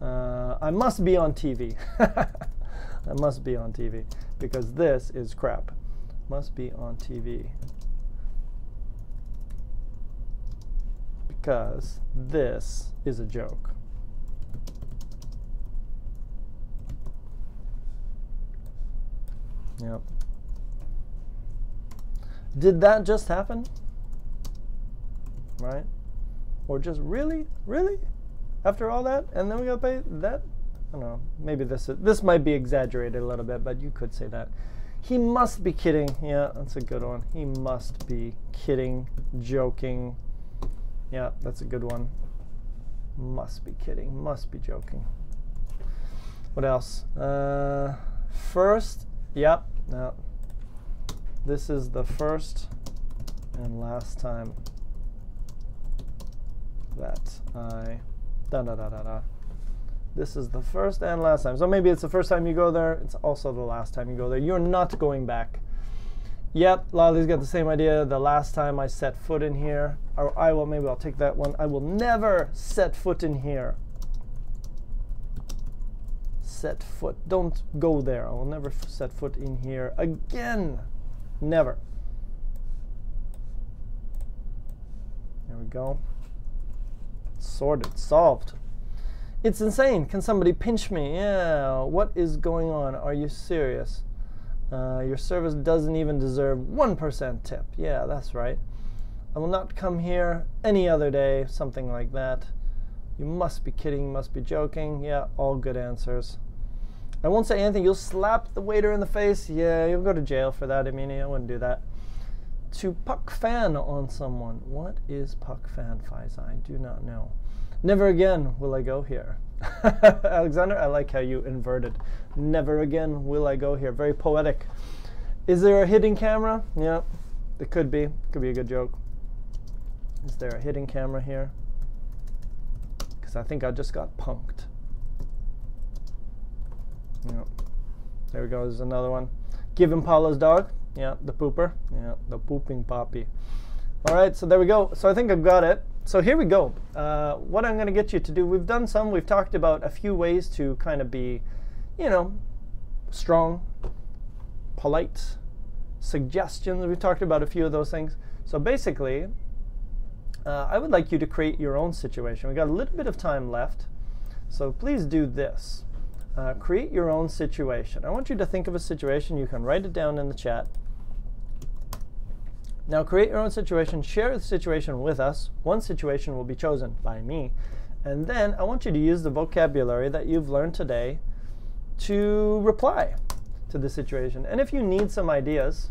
Uh, I must be on TV. [LAUGHS] I must be on TV because this is crap. Must be on TV. Because this is a joke. Yep. Did that just happen? Right? Or just really, really, after all that, and then we gotta pay that. I don't know. Maybe this is, this might be exaggerated a little bit, but you could say that. He must be kidding. Yeah, that's a good one. He must be kidding, joking. Yeah, that's a good one. Must be kidding. Must be joking. What else? Uh, first, yep. No. This is the first and last time that I da da da da da. This is the first and last time. So maybe it's the first time you go there. It's also the last time you go there. You're not going back. Yep, Lolly's got the same idea. The last time I set foot in here, or I will, maybe I'll take that one. I will never set foot in here. Set foot. Don't go there. I will never set foot in here again. Never. There we go sorted, solved. It's insane. Can somebody pinch me? Yeah. What is going on? Are you serious? Uh, your service doesn't even deserve 1% tip. Yeah, that's right. I will not come here any other day, something like that. You must be kidding, must be joking. Yeah, all good answers. I won't say anything. You'll slap the waiter in the face. Yeah, you'll go to jail for that. I mean, I wouldn't do that. To puck fan on someone. What is puck fan, Faiza? I do not know. Never again will I go here. [LAUGHS] Alexander, I like how you inverted. Never again will I go here. Very poetic. Is there a hidden camera? Yeah, it could be. Could be a good joke. Is there a hidden camera here? Because I think I just got punked. Yeah. There we go. There's another one. Give him Paula's dog. Yeah, the pooper. Yeah, the pooping poppy. All right, so there we go. So I think I've got it. So here we go. Uh, what I'm going to get you to do, we've done some, we've talked about a few ways to kind of be, you know, strong, polite, suggestions. We've talked about a few of those things. So basically, uh, I would like you to create your own situation. We've got a little bit of time left. So please do this. Uh, create your own situation. I want you to think of a situation. You can write it down in the chat. Now create your own situation, share the situation with us. One situation will be chosen by me. And then I want you to use the vocabulary that you've learned today to reply to the situation. And if you need some ideas,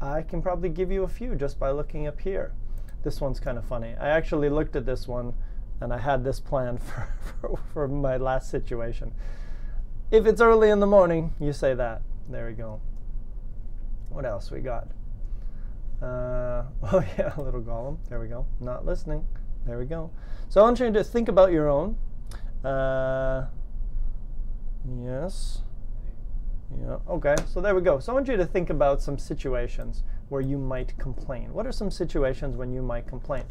I can probably give you a few just by looking up here. This one's kind of funny. I actually looked at this one and I had this plan [LAUGHS] for, for, for my last situation. If it's early in the morning, you say that. There we go. What else we got? Uh, [LAUGHS] oh yeah, a little golem. There we go. Not listening. There we go. So I want you to think about your own. Uh, yes. Yeah. Okay. So there we go. So I want you to think about some situations where you might complain. What are some situations when you might complain?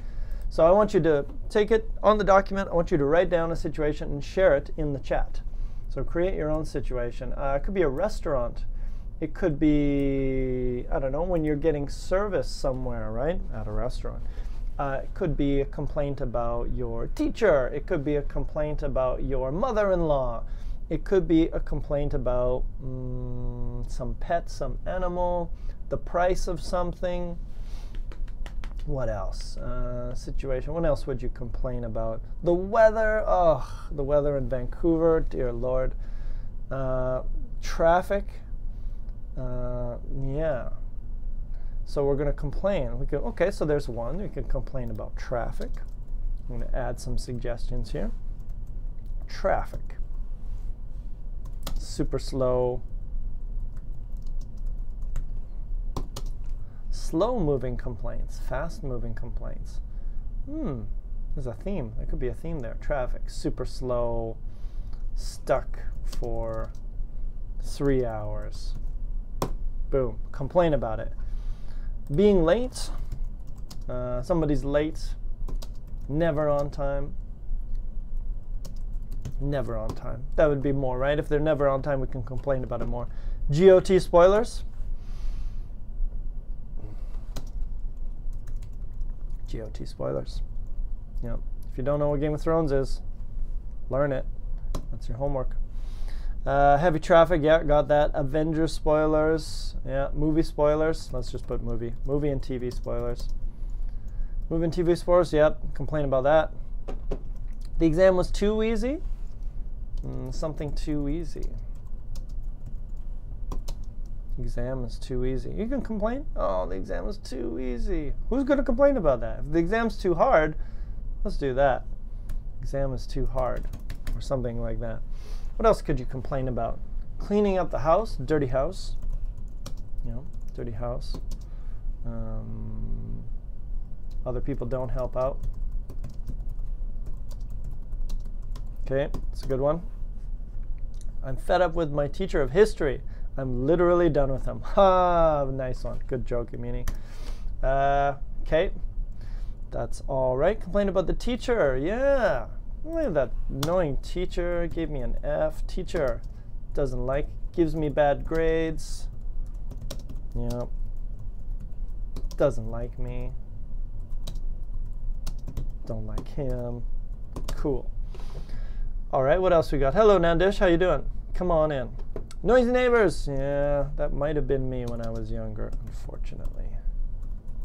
So I want you to take it on the document. I want you to write down a situation and share it in the chat. So create your own situation. Uh, it could be a restaurant it could be, I don't know, when you're getting service somewhere, right, at a restaurant. Uh, it could be a complaint about your teacher. It could be a complaint about your mother in law. It could be a complaint about mm, some pet, some animal, the price of something. What else? Uh, situation. What else would you complain about? The weather. Oh, the weather in Vancouver, dear Lord. Uh, traffic uh, yeah. So we're going to complain. We could, okay, so there's one. We can complain about traffic. I'm going to add some suggestions here. Traffic. Super slow. Slow moving complaints, fast moving complaints. Hmm, there's a theme. There could be a theme there. Traffic, super slow, stuck for three hours. Boom. Complain about it. Being late. Uh, somebody's late. Never on time. Never on time. That would be more, right? If they're never on time, we can complain about it more. GOT spoilers. GOT spoilers. Yep. If you don't know what Game of Thrones is, learn it. That's your homework. Uh, heavy traffic, yeah, got that. Avengers spoilers, yeah. Movie spoilers, let's just put movie. Movie and TV spoilers. Movie and TV spoilers, yep, complain about that. The exam was too easy. Mm, something too easy. Exam is too easy. You can complain. Oh, the exam was too easy. Who's going to complain about that? If the exam's too hard, let's do that. Exam is too hard, or something like that. What else could you complain about? Cleaning up the house, dirty house. You know, dirty house. Um, other people don't help out. Okay, it's a good one. I'm fed up with my teacher of history. I'm literally done with him. [LAUGHS] Ha, nice one. Good joke, Emini. Uh, okay, that's all right. Complain about the teacher. Yeah, Look that annoying teacher gave me an F. Teacher doesn't like, gives me bad grades. Yep. Doesn't like me. Don't like him. Cool. All right, what else we got? Hello, Nandish. How you doing? Come on in. Noisy neighbors. Yeah, that might have been me when I was younger, unfortunately.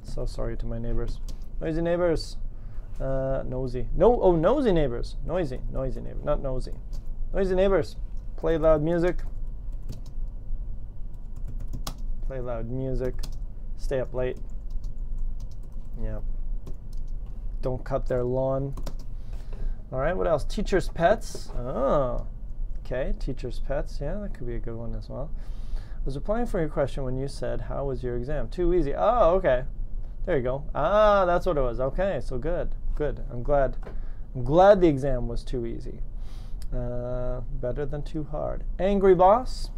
So sorry to my neighbors. Noisy neighbors. Uh, nosy. No, oh, nosy neighbors. Noisy, noisy neighbor, not nosy. Noisy neighbors. Play loud music. Play loud music. Stay up late. Yeah. Don't cut their lawn. All right, what else? Teacher's pets. Oh, okay. Teacher's pets. Yeah, that could be a good one as well. I was replying for your question when you said, How was your exam? Too easy. Oh, okay. There you go. Ah, that's what it was. Okay, so good. Good. I'm glad. I'm glad the exam was too easy. Uh, better than too hard. Angry boss.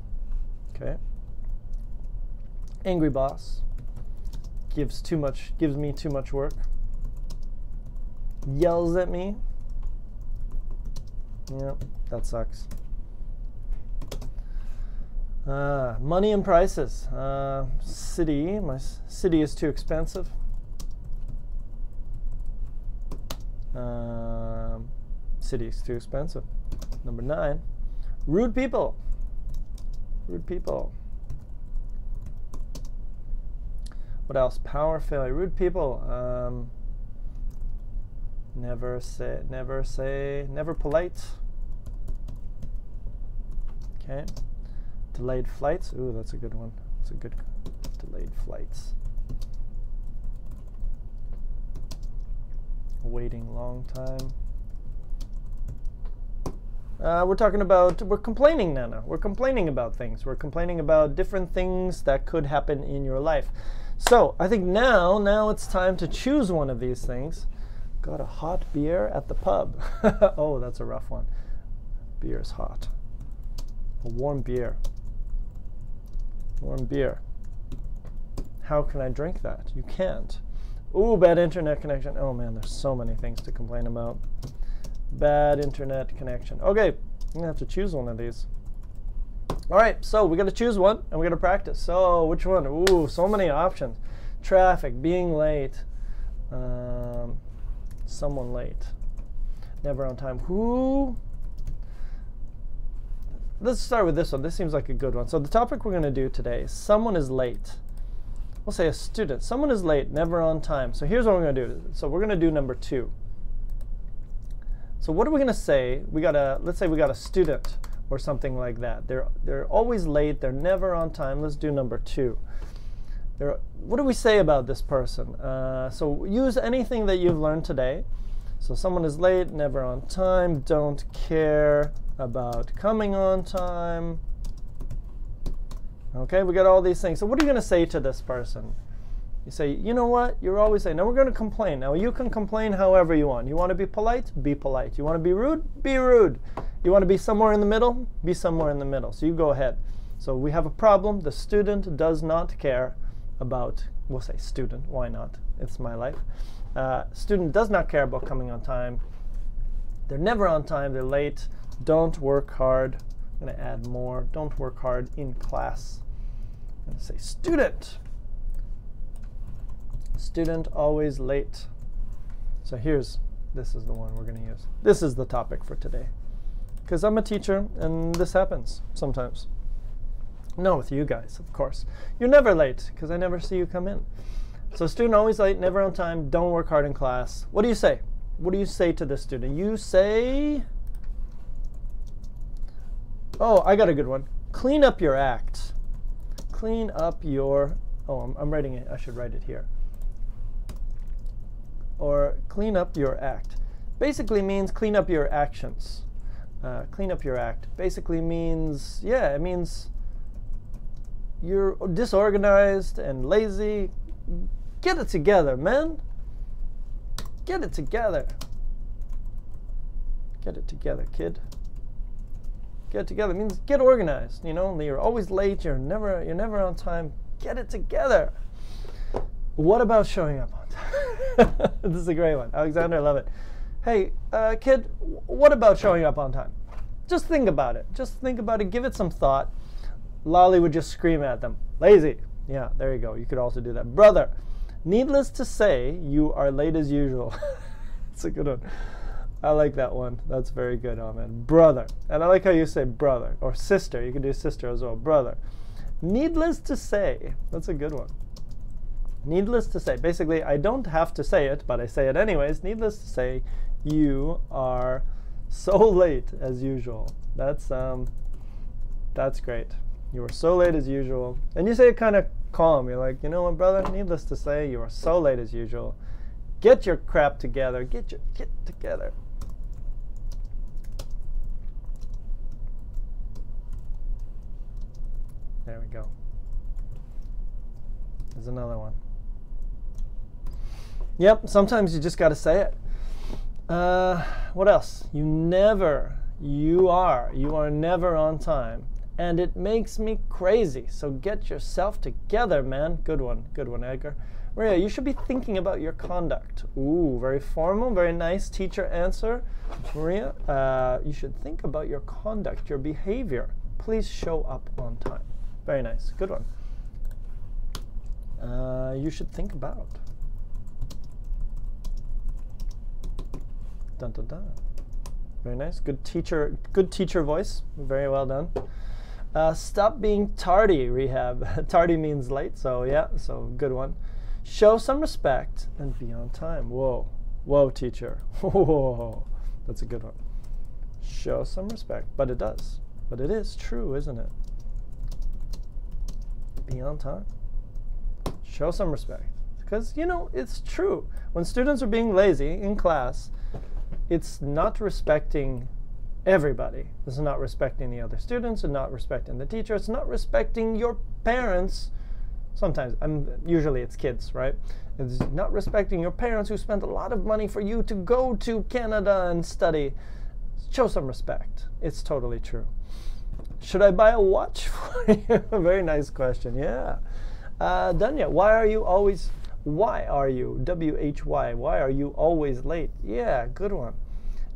Okay. Angry boss. Gives too much, gives me too much work. Yells at me. Yep, that sucks. Uh, money and prices. Uh, city, my city is too expensive. City is too expensive. Number nine, rude people. Rude people. What else? Power failure. Rude people. Um, never say, never say, never polite. Okay. Delayed flights. Ooh, that's a good one. That's a good delayed flights. Waiting long time. Uh, we're talking about, we're complaining, Nana. We're complaining about things. We're complaining about different things that could happen in your life. So I think now, now it's time to choose one of these things. Got a hot beer at the pub. [LAUGHS] oh, that's a rough one. Beer is hot. A warm beer. Warm beer. How can I drink that? You can't. Ooh, bad internet connection. Oh man, there's so many things to complain about. Bad internet connection. Okay, I'm gonna have to choose one of these. All right, so we gotta choose one and we gotta practice. So which one? Ooh, so many options. Traffic, being late, um, someone late, never on time. Who? Let's start with this one. This seems like a good one. So the topic we're gonna do today someone is late. We'll say a student. Someone is late, never on time. So here's what we're gonna do. So we're gonna do number two. So what are we going to say? We got a let's say we got a student or something like that. They're they're always late. They're never on time. Let's do number two. They're, what do we say about this person? Uh, so use anything that you've learned today. So someone is late, never on time, don't care about coming on time. Okay, we got all these things. So what are you going to say to this person? You say, you know what? You're always saying, now we're going to complain. Now you can complain however you want. You want to be polite? Be polite. You want to be rude? Be rude. You want to be somewhere in the middle? Be somewhere in the middle. So you go ahead. So we have a problem. The student does not care about, we'll say student, why not? It's my life. Uh, student does not care about coming on time. They're never on time. They're late. Don't work hard. I'm going to add more. Don't work hard in class. To say student Student always late. So here's, this is the one we're going to use. This is the topic for today. Because I'm a teacher and this happens sometimes. No, with you guys, of course. You're never late because I never see you come in. So student always late, never on time, don't work hard in class. What do you say? What do you say to this student? You say, oh, I got a good one. Clean up your act. Clean up your, oh, I'm, I'm writing it. I should write it here or clean up your act. Basically means clean up your actions. Uh, clean up your act basically means, yeah, it means you're disorganized and lazy. Get it together, man. Get it together. Get it together, kid. Get together it means get organized. You know, you're always late. You're never you're never on time. Get it together. What about showing up on time? [LAUGHS] this is a great one. Alexander, I love it. Hey, uh, kid, what about showing up on time? Just think about it. Just think about it. Give it some thought. Lolly would just scream at them. Lazy. Yeah, there you go. You could also do that. Brother, needless to say, you are late as usual. [LAUGHS] It's a good one. I like that one. That's very good, Ahmed. Brother. And I like how you say brother or sister. You can do sister as well. Brother. Needless to say, that's a good one. Needless to say, basically, I don't have to say it, but I say it anyways. Needless to say, you are so [LAUGHS] late as usual. That's um, that's great. You are so late as usual, and you say it kind of calm. You're like, you know what, brother? Needless to say, you are so late as usual. Get your crap together. Get your get together. There we go. There's another one. Yep, sometimes you just got to say it. Uh, what else? You never, you are, you are never on time. And it makes me crazy. So get yourself together, man. Good one, good one, Edgar. Maria, you should be thinking about your conduct. Ooh, very formal, very nice teacher answer. Maria, uh, you should think about your conduct, your behavior. Please show up on time. Very nice, good one. Uh, you should think about. Dun, dun, dun. Very nice. Good teacher. Good teacher voice. Very well done. Uh, stop being tardy. Rehab. [LAUGHS] tardy means late. So yeah. So good one. Show some respect and be on time. Whoa. Whoa, teacher. [LAUGHS] Whoa. That's a good one. Show some respect. But it does. But it is true, isn't it? Be on time. Show some respect. Because, you know, it's true. When students are being lazy in class, it's not respecting everybody. It's not respecting the other students and not respecting the teacher. It's not respecting your parents. Sometimes, I'm usually it's kids, right? It's not respecting your parents who spent a lot of money for you to go to Canada and study. Show some respect. It's totally true. Should I buy a watch [LAUGHS] for you? Very nice question. Yeah. Uh, Danya, why are you always why are you, W-H-Y, why are you always late? Yeah, good one.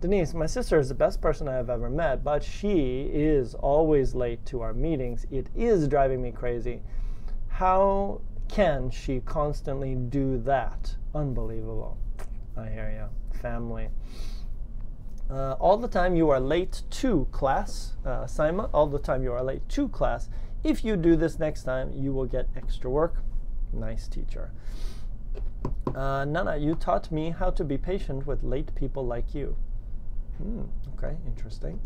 Denise, my sister is the best person I have ever met, but she is always late to our meetings. It is driving me crazy. How can she constantly do that? Unbelievable. I hear you. Family. Uh, all the time you are late to class, uh, all the time you are late to class. If you do this next time, you will get extra work. Nice teacher. Uh, Nana, you taught me how to be patient with late people like you. Hmm, okay, interesting.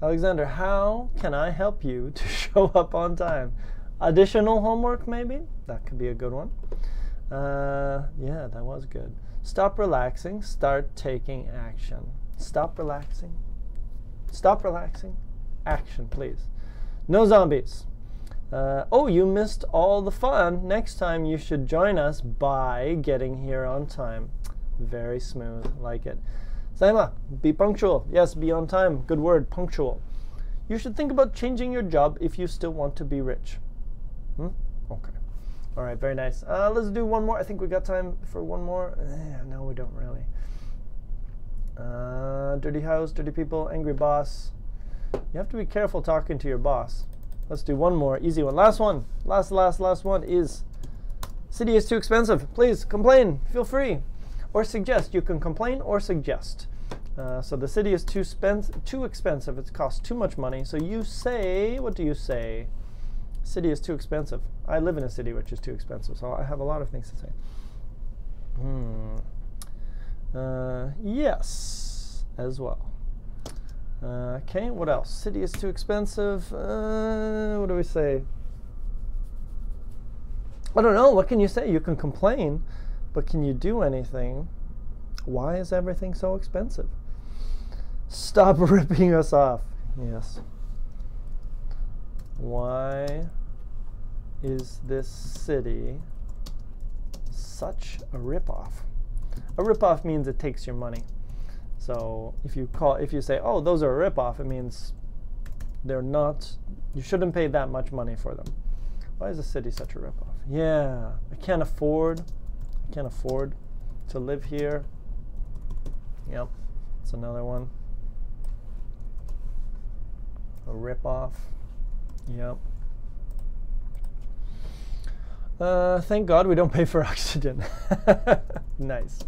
Alexander, how can I help you to [LAUGHS] show up on time? Additional homework, maybe? That could be a good one. Uh, yeah, that was good. Stop relaxing, start taking action. Stop relaxing. Stop relaxing. Action, please. No zombies. Uh, oh, you missed all the fun. Next time you should join us by getting here on time. Very smooth, like it. Saima, be punctual. Yes, be on time. Good word, punctual. You should think about changing your job if you still want to be rich. Hmm? Okay. All right, very nice. Uh, let's do one more. I think we got time for one more. Eh, no, we don't really. Uh, dirty house, dirty people, angry boss. You have to be careful talking to your boss. Let's do one more easy one. Last one. Last, last, last one is city is too expensive. Please complain. Feel free. Or suggest. You can complain or suggest. Uh, so the city is too, too expensive. It costs too much money. So you say, what do you say? City is too expensive. I live in a city which is too expensive. So I have a lot of things to say. Hmm. Uh, yes, as well. Uh, okay, what else? City is too expensive. Uh, what do we say? I don't know. What can you say? You can complain, but can you do anything? Why is everything so expensive? Stop [LAUGHS] ripping us off. Yes. Why is this city such a ripoff? A ripoff means it takes your money. So if you call, if you say, "Oh, those are a ripoff," it means they're not. You shouldn't pay that much money for them. Why is the city such a ripoff? Yeah, I can't afford. I can't afford to live here. Yep, it's another one. A ripoff. Yep. Uh, thank God we don't pay for [LAUGHS] oxygen. [LAUGHS] nice.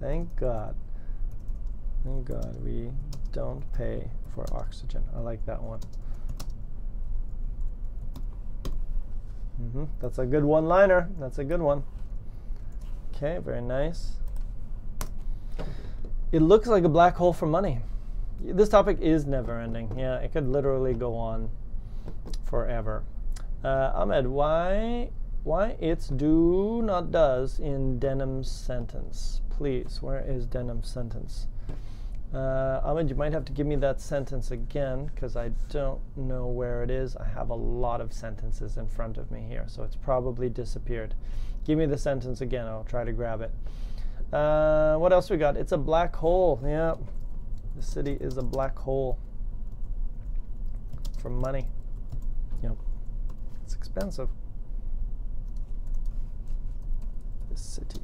Thank God. Thank God we don't pay for oxygen. I like that one. Mm -hmm. That's a good one-liner. That's a good one. Okay, very nice. It looks like a black hole for money. This topic is never-ending. Yeah, it could literally go on forever. Uh, Ahmed, why why it's do not does in Denham's sentence? please. Where is denim sentence? Uh, Ahmed, you might have to give me that sentence again because I don't know where it is. I have a lot of sentences in front of me here, so it's probably disappeared. Give me the sentence again. I'll try to grab it. Uh, what else we got? It's a black hole. Yeah, the city is a black hole for money. Yep, it's expensive. The city.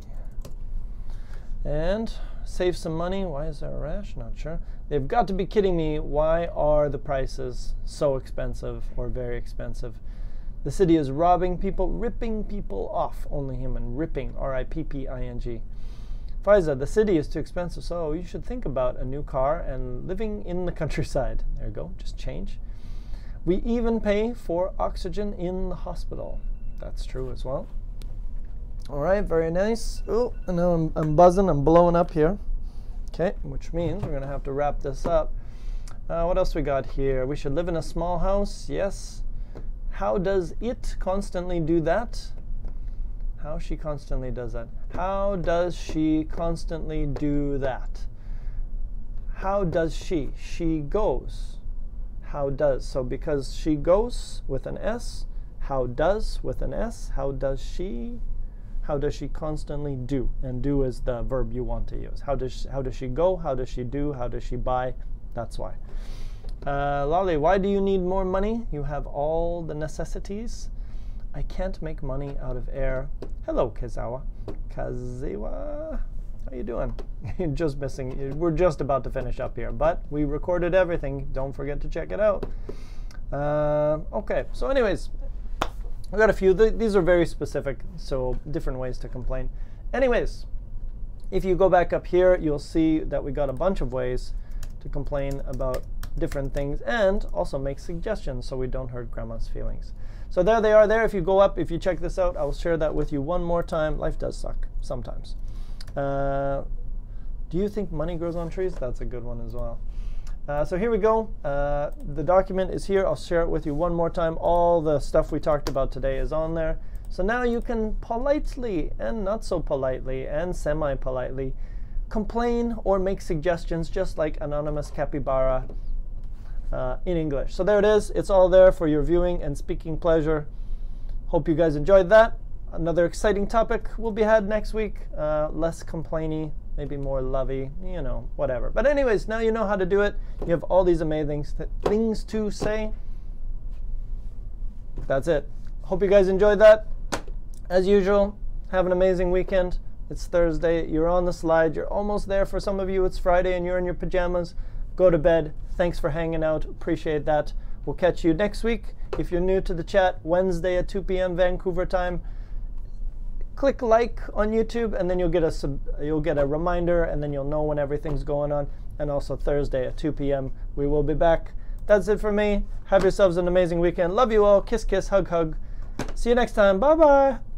And save some money. Why is there a rash? Not sure. They've got to be kidding me. Why are the prices so expensive or very expensive? The city is robbing people, ripping people off. Only human. Ripping. R I P P I N G. Faiza, the city is too expensive, so you should think about a new car and living in the [LAUGHS] countryside. There you go. Just change. We even pay for oxygen in the hospital. That's true as well. All right, very nice. Oh, and now I'm, I'm buzzing, I'm blowing up here. Okay, which means we're gonna have to wrap this up. Uh, what else we got here? We should live in a small house, yes. How does it constantly do that? How she constantly does that. How does she constantly do that? How does she? She goes. How does? So because she goes with an S, how does with an S, how does she? How does she constantly do? And do is the verb you want to use. How does she, how does she go? How does she do? How does she buy? That's why. Uh, Lolly, why do you need more money? You have all the necessities. I can't make money out of air. Hello, Kazawa. Kaziwa, how you doing? [LAUGHS] You're just missing. We're just about to finish up here, but we recorded everything. Don't forget to check it out. Uh, okay. So, anyways, I got a few. Th these are very specific, so different ways to complain. Anyways, if you go back up here, you'll see that we got a bunch of ways to complain about different things and also make suggestions so we don't hurt grandma's feelings. So there they are there. If you go up, if you check this out, I'll share that with you one more time. Life does suck sometimes. Uh, do you think money grows on trees? That's a good one as well. Uh, so here we go. Uh, the document is here. I'll share it with you one more time. All the stuff we talked about today is on there. So now you can politely and not so politely and semi-politely complain or make suggestions just like Anonymous Capybara uh, in English. So there it is. It's all there for your viewing and speaking pleasure. Hope you guys enjoyed that. Another exciting topic will be had next week. Uh, less complainy, maybe more lovey, you know, whatever. But anyways, now you know how to do it. You have all these amazing things to say. That's it. Hope you guys enjoyed that. As usual, have an amazing weekend. It's Thursday. You're on the slide. You're almost there. For some of you, it's Friday and you're in your pajamas. Go to bed. Thanks for hanging out. Appreciate that. We'll catch you next week. If you're new to the chat, Wednesday at 2 p.m. Vancouver time click like on YouTube, and then you'll get a sub, you'll get a reminder, and then you'll know when everything's going on. And also Thursday at 2 p.m. we will be back. That's it for me. Have yourselves an amazing weekend. Love you all. Kiss, kiss, hug, hug. See you next time. Bye bye.